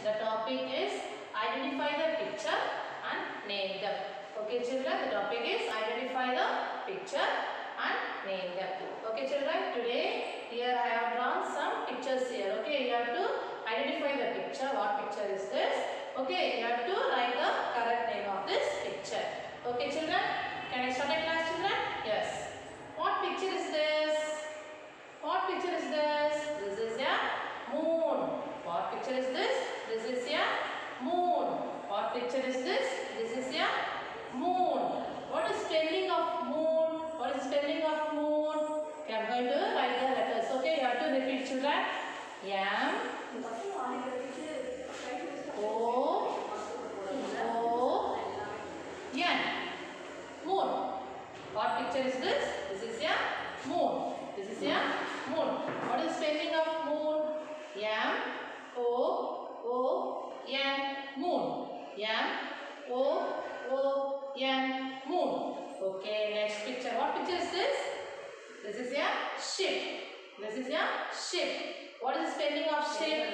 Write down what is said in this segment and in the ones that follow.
The topic is identify the picture and name them. Okay children, the topic is identify the picture and name them. Okay children, today here I have drawn some pictures here. Okay, you have to identify the picture. What picture is this? Okay, you have to write the correct name of this picture. Okay children, can I start a class children? Yes. What picture is this? What picture is this? This is a moon. Picture is this? This is a moon. What picture is this? This is a moon. What is spelling of moon? What is spelling of moon? Okay, I'm going to write the letters. Okay, you have to repeat children. M O O N. Moon. What picture is this? This is a moon. This is a moon. What is spelling of moon? M O O N. Moon. M O O N. Moon. Okay, next picture. What picture is this? This is a ship. This is a ship. What is the spelling of ship?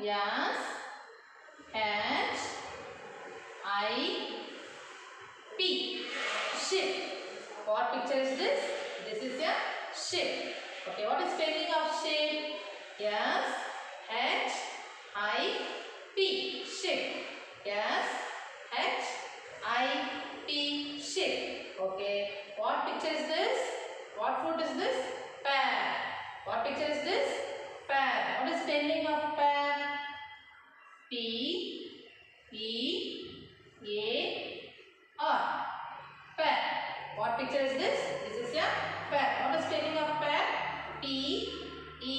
Yes. H I P. Ship. What picture is this? This is a ship. Okay, what is spelling of ship? Yes. H I P. Ship. Yes. H I P. Ship. Okay. What picture is this? What fruit is this? Pear. What picture is this? Pear. What is spelling of pear? P E A R. Pear. What picture is this? This is a pear. What is spelling of pear? P E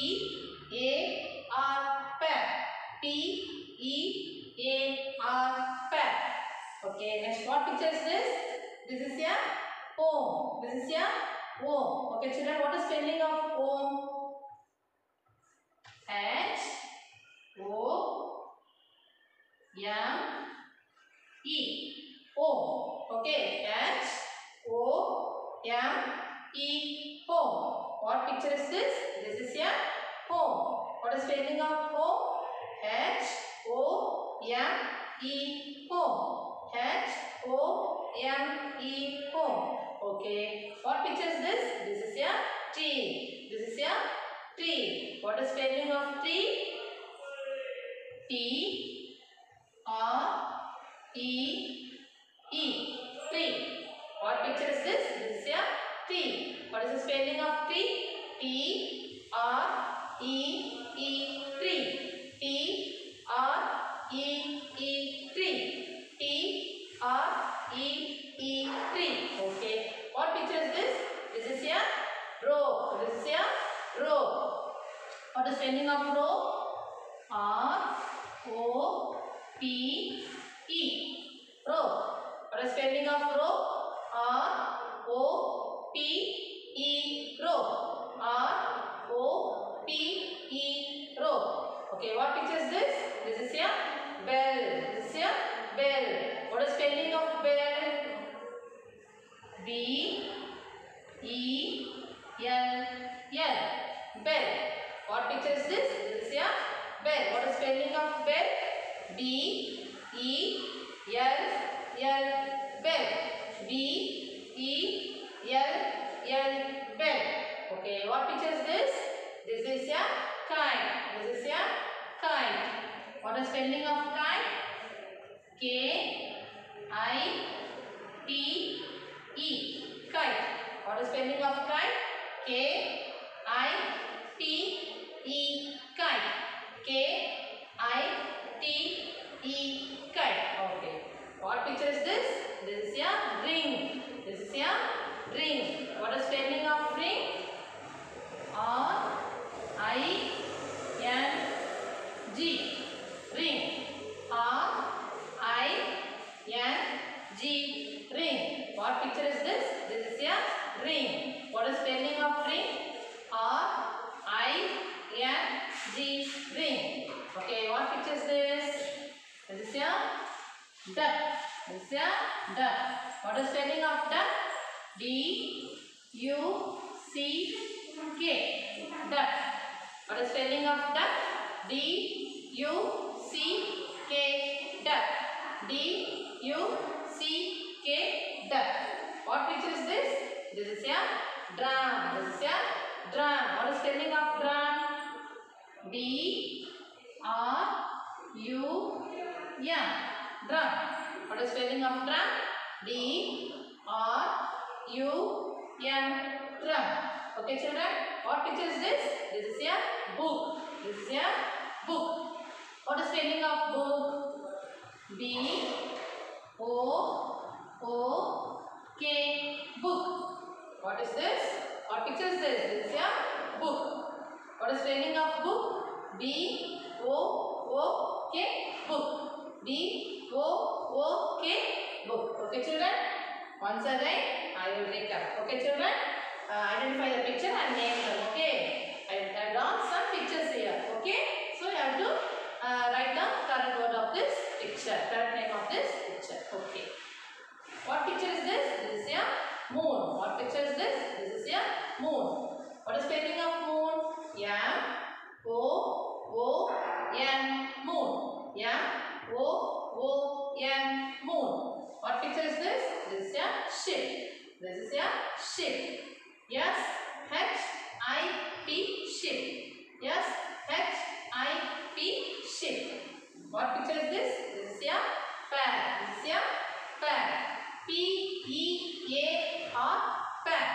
A R. Pear. P E A. Okay. Next, what picture is this? This is a home. This is a home. Okay, children. What is spelling of home? H O M E. Home. Okay. H O M E. Home. What picture is this? This is a home. What is spelling of home? H O M E. Home. H O M E. Home. Okay. What picture is this? This is a tree. This is a tree. What is spelling of tree? T R E E. Tree. What picture is this? This is a tree. What is the spelling of tree? T R E E. Tree. T R E E. Tree. T R E E. Tree. Okay. What picture is this? This is a rope. This is a rope. What is spelling of rope? R O P E. Rope. What is spelling of rope? R O P E. Rope. R O P E. Okay, what picture is this? This is a bell. This is a bell. What is spelling of bell? B E L L. Bell. What picture is this? This is a bell. What is spelling of bell? B E L L. Bell. B E L L. Bell. Okay. What picture is this? This is a kite. This is a kite. What is spelling of kite? K I T E. Kite. What is spelling of kite? K I T E. Kite. K I T E. Kite. Okay. What picture is this? This is a ring. This is a ring. What is spelling of ring? R I N G. Ring. R I N G. Ring. What picture is this? This is a ring. What is spelling of ring? R I N G. Ring. Okay, what picture is this? This is a duck. This is a duck. What is spelling of duck? D U C K. Duck. What is spelling of duck? D U C K duck. D U C K duck. What picture is this? This is a drum. This is a drum. What is spelling of drum? D R U M. Drum. What is spelling of drum? D R U M. Drum. Okay, children. What picture is this? This is a book. This is a book. What is spelling of book? B O O K. Book. What is this? What picture is this? This is a book. What is spelling of book? B O O K. Book. B O O K. Book. Okay, children. Once again, I will recap. Okay, children. Uh, identify the picture and name them. Okay. I have drawn some pictures here. Okay. So you have to uh, write down correct word of this picture. Correct name of this picture. Okay. What picture is this? This is a moon. What picture is this? This is a moon. What is spelling of moon? M O O N moon. M O O N moon. What picture is this? This is a ship. This is a ship. Yes, H, I, P, ship. Yes, H, I, P, ship. What picture is this? This is a pear. This is a pear. P E A R pear.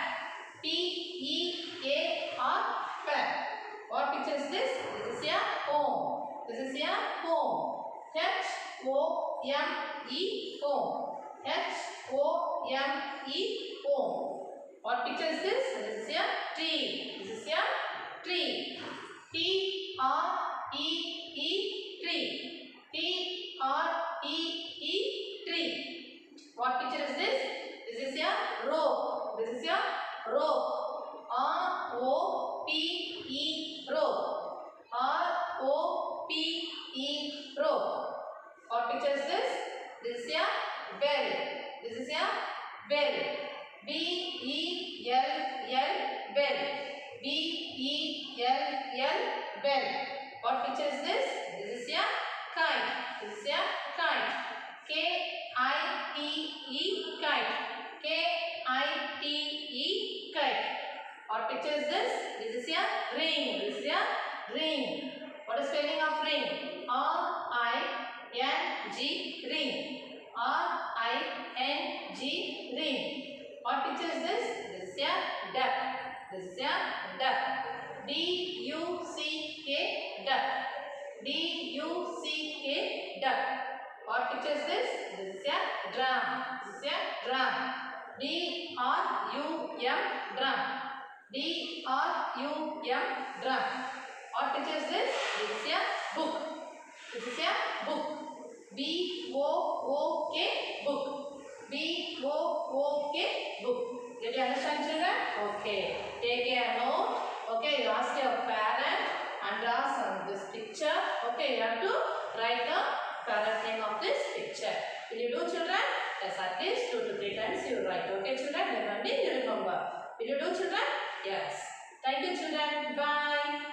P E A R pear. What picture is this? This is a home. This is a home. H O M E home. H O M E home. What picture is this? This is a tree. This is a tree. T R E E tree. T R E E tree. What picture is this? This is a rope. This is a rope. R O P E rope. R O P E. Picture is this? This is a bell. This is a bell. B E L L bell. B E L L bell. What picture is this? This is a kite. This is a kite. K I T E kite. K I T E kite. What picture is this? This is a ring. This is a ring. What is spelling of ring? R I N G ring R I N G ring what which is this this duck this duck D U C K duck D U C K duck what which is this this drum this drum D R U M drum D R U M drum what which is this this book This is a book. B O O K book. B O O K book. Did you understand children? Okay. Take a note. Okay, you ask your parent and draw some this picture. Okay, you have to write the correct name of this picture. Will you do children? Yes, at least two to three times you write. Okay children, remember, you remember. Will you do children? Yes. Thank you children. Bye.